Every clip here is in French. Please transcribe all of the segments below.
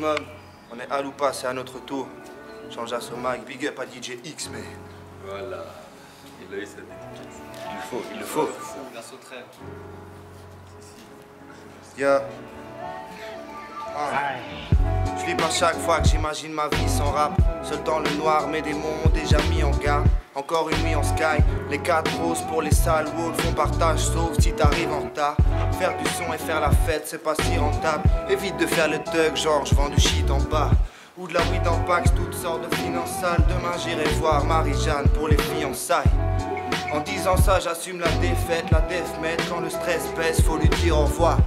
On est à ou pas, c'est à notre tour. Change à ce mic, big up à DJ X, mais. Voilà. Il a eu cette Il le faut, il le faut. La sauterelle. Yeah. Ah. Je vis pas chaque fois que j'imagine ma vie sans rap. Seul dans le noir, mes démons ont déjà mis en garde. Encore une nuit en sky, les quatre roses pour les salles où font partage, sauf si t'arrives en retard. Faire du son et faire la fête, c'est pas si rentable. Évite de faire le thug, genre je vends du shit en bas. Ou de la weed en Pax, toutes sortes de finances sales. Demain j'irai voir Marie-Jeanne pour les fiançailles. En disant ça, j'assume la défaite, la met Quand le stress pèse, faut lui dire au revoir.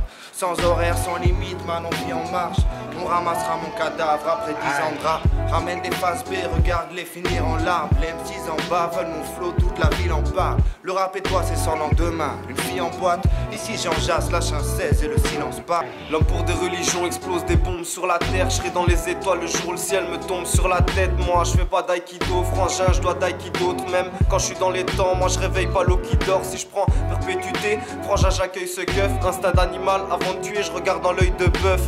Sans horaire, sans limite, man, on vit en marche. On ramassera mon cadavre après 10 ans de rap. Ramène des faces B, regarde-les finir en larmes. Les M6 en bas veulent mon flow, toute la ville en parle. Le rap et toi, c'est sans lendemain. Une fille en boîte, ici j'en jasse, lâche un 16 et le silence part. L'homme pour des religions explose des bombes sur la terre. Je serai dans les étoiles le jour où le ciel me tombe sur la tête. Moi, je fais pas d'aïkido, frangin, je dois d'aïkido. Même quand je suis dans les temps, moi je réveille pas l'eau qui dort. Si je prends perpétuité, frangin, j'accueille ce keuf. Un stade animal avant de tuer, je regarde dans l'œil de bœuf.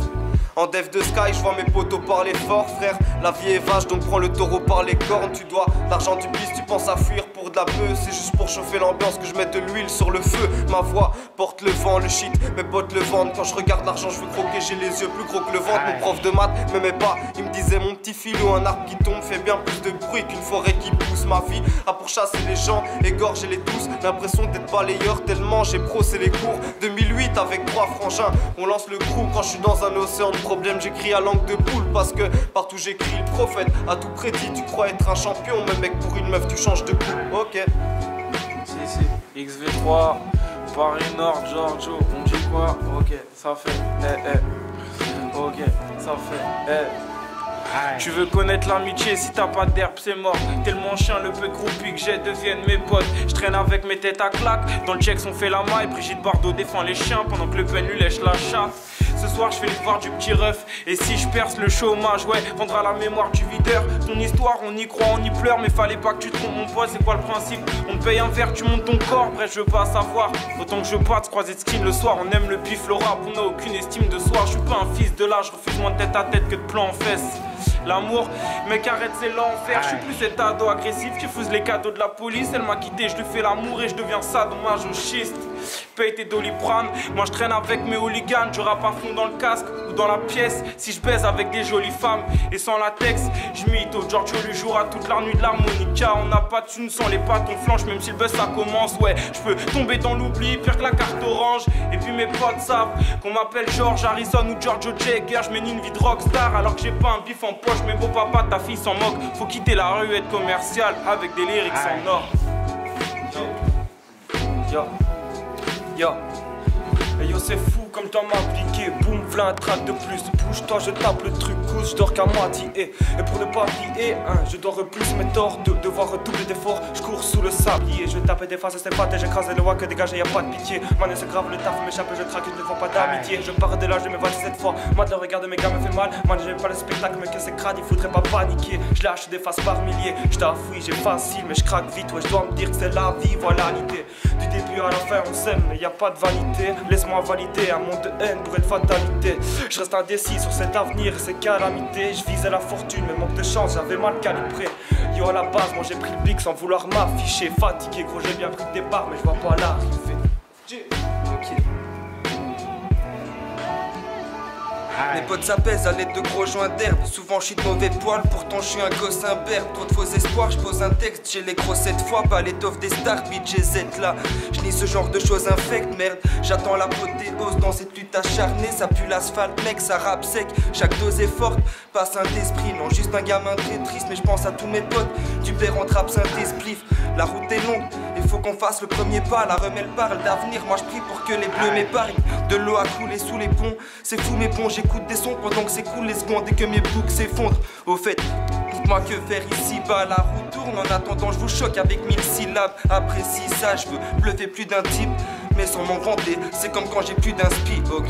En dev de sky, je vois mes potos parler fort, frère. La vie est vache, donc prends le taureau par les cornes. Tu dois l'argent du bis, tu penses à fuir pour de la bœuf. C'est juste pour chauffer l'ambiance que je mette de l'huile sur le feu. Ma voix porte le vent, le shit, mes potes le vendent. Quand je regarde l'argent, je veux croquer, j'ai les yeux plus gros que le ventre. Mon prof de maths m'aimait pas, il me disait mon petit filou, un arbre qui tombe fait bien plus de bruit qu'une forêt qui pousse. Ma vie a pour chasser les gens, égorger les tous. L'impression d'être balayeur tellement j'ai c'est les cours. 2008 avec trois frangins, on lance le crew quand je suis dans un océan problème, j'écris à langue de poule parce que partout j'écris le prophète. À tout crédit, tu crois être un champion, mais mec, pour une meuf, tu changes de coup. Ok. Si, si, XV3, Paris Nord, Giorgio, on dit quoi? Ok, ça fait. Eh, eh. Ok, ça fait. Eh. Tu veux connaître l'amitié, si t'as pas d'herbe, c'est mort. Tellement chien, le peu croupi que j'ai devienne mes potes. Je traîne avec mes têtes à claque. Dans le check, on fait la maille. Brigitte Bardot défend les chiens pendant que le pen lui lèche la chatte. Ce soir, je fais les devoirs du petit ref. Et si je perce le chômage, ouais, rendra la mémoire du videur. Ton histoire, on y croit, on y pleure, mais fallait pas que tu trompes mon poids, c'est quoi le principe? On paye un verre, tu montes ton corps, bref, je veux pas savoir. Autant que je passe, croiser de skin le soir, on aime le pif, le on a aucune estime de soi. Je suis pas un fils de l'âge, refuse moins de tête à tête que de plan en fesses. L'amour, mec, arrête, c'est l'enfer. Je suis plus cet ado agressif qui fuse les cadeaux de la police. Elle m'a quitté, je lui fais l'amour et je deviens ça, Paye tes doliprane, moi je traîne avec mes hooligans. Je rappe à fond dans le casque ou dans la pièce. Si je baise avec des jolies femmes et sans latex, je mythe au Giorgio lui jouera toute la nuit de l'harmonica. On n'a pas de thunes sans les pattes, on flanche, même si le buzz ça commence. Ouais, je peux tomber dans l'oubli, pire que la carte orange. Et puis mes potes savent qu'on m'appelle George Harrison ou Giorgio Jagger. Je mène une vie de rockstar alors que j'ai pas un bif en poche. Mais beau papa, ta fille s'en moque. Faut quitter la rue, être commercial avec des lyrics en or. Yo. Yo. Hey yo, c'est fou comme toi m'as piqué. Boum, v'là un track de plus. Bouge-toi, je tape le truc, couche, je dors qu'à moitié. Et pour ne pas plier, hein, je dors plus mes torts. De devoir redoubler d'efforts, je cours sous le sablier. Je tape des faces, c'est pas et j'écrase le voix que dégagé, y'a pas de pitié. Man, c'est grave, le taf m'échappe, je craque, ils ne font pas d'amitié. Je pars de là, je me cette fois. Moi, le regard de mes gars me fait mal. Man, j'aime pas le spectacle, mais que c'est crade, il faudrait pas paniquer. Je lâche des faces par milliers. Je t'affuis, j'ai facile, mais je craque vite. Ouais, je dois me dire que c'est la vie, voilà l'idée. Du début à la fin, on s'aime, mais y a pas de vanité. Laisse-moi un monde de haine pour une fatalité. Je reste indécis sur cet avenir, ces calamités. Je visais la fortune, mais manque de chance, j'avais mal calibré. Yo, à la base, moi j'ai pris le bic sans vouloir m'afficher. Fatigué, gros, j'ai bien pris le départ, mais je vois pas l'arrivée. Mes potes s'apaisent à l'aide de gros joints d'herbe. Souvent je suis de mauvais poil, pourtant je suis un gosse imberbe. Pour de faux espoirs, je pose un texte, j'ai les gros cette fois, pas l'étoffe des stars, bitch, Z là. Je lis ce genre de choses infectes, merde. J'attends l'apothéose dans cette lutte acharnée. Ça pue l'asphalte, mec, ça rappe sec. Chaque dose est forte, pas saint d'esprit, non, juste un gamin très triste. Mais je pense à tous mes potes, du père en trappe, saint spliff. La route est longue, faut qu'on fasse le premier pas. La remelle parle d'avenir, moi je prie pour que les bleus m'épargnent. De l'eau a coulé sous les ponts, c'est fou mes ponts, j'écoute des sons pendant que c'est cool les secondes et que mes boucles s'effondrent. Au fait, dites-moi que faire ici bas, la roue tourne. En attendant, je vous choque avec mille syllabes. Après si ça, je veux bluffer plus d'un type, mais sans m'en vanter. C'est comme quand j'ai plus d'inspi, ok.